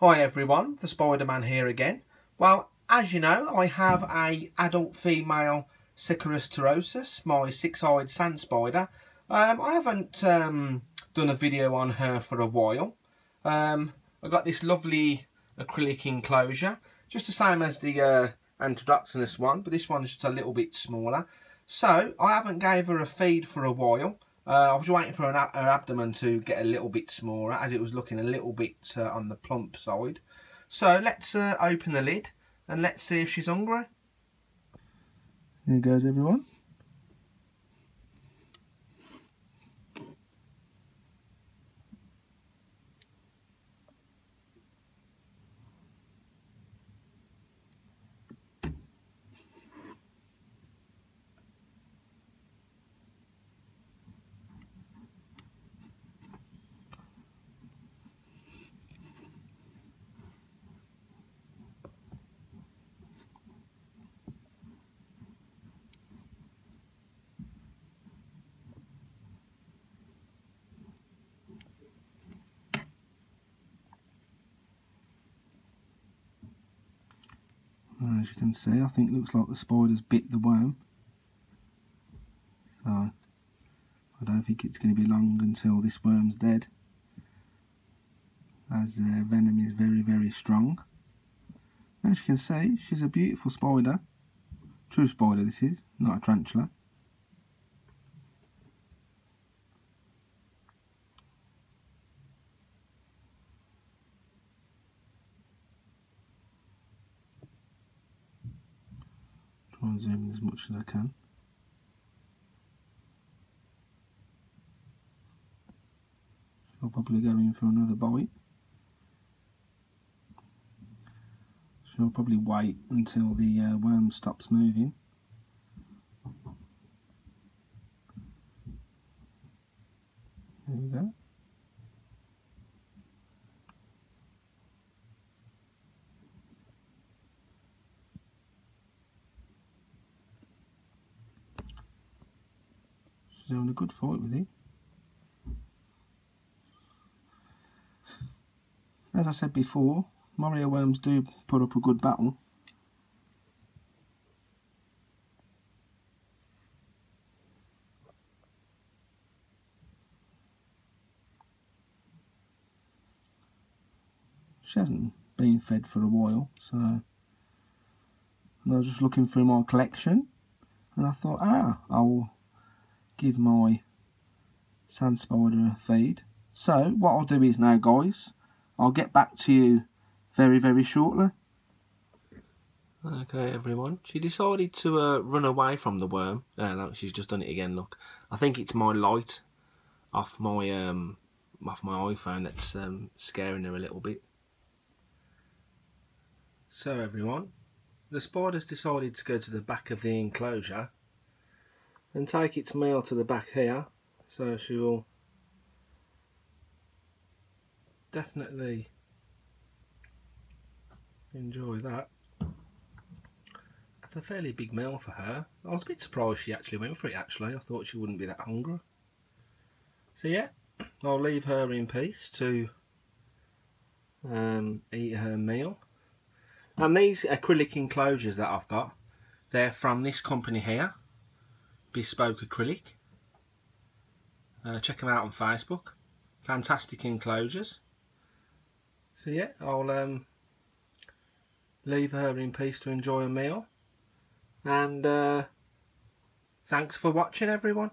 Hi everyone, the Spider-Man here again. Well, as you know, I have a adult female Sicarius my six-eyed sand spider. Um, I haven't um, done a video on her for a while. Um, I got this lovely acrylic enclosure, just the same as the uh, one, but this one's just a little bit smaller. So, I haven't gave her a feed for a while. Uh, I was waiting for her, her, abdomen to get a little bit smaller as it was looking a little bit uh, on the plump side. So let's uh, open the lid and let's see if she's hungry. Here goes everyone. As you can see. I think looks like the spider's bit the worm. So I don't think it's going to be long until this worm's dead as venom is very very strong. As you can see she's a beautiful spider. True spider this is not a tarantula and zoom in as much as I can. I'll probably go in for another bite. So I'll probably wait until the uh, worm stops moving. There we go. She's having a good fight with him. As I said before, morio worms do put up a good battle. She hasn't been fed for a while, so and I was just looking through my collection and I thought, ah, I'll give my sand spider a feed. So what I'll do is now guys, I'll get back to you very very shortly. Okay everyone, she decided to uh, run away from the worm. Uh, look, she's just done it again, look. I think it's my light off my um, off my iPhone that's um, scaring her a little bit. So everyone, the spider's decided to go to the back of the enclosure and take its meal to the back here. So she will definitely enjoy that. It's a fairly big meal for her. I was a bit surprised she actually went for it actually. I thought she wouldn't be that hungry. So yeah I'll leave her in peace to um, eat her meal. And these acrylic enclosures that I've got they're from this company here bespoke acrylic. Uh, check them out on Facebook. Fantastic enclosures. So yeah, I'll um, leave her in peace to enjoy a meal. And uh, thanks for watching everyone.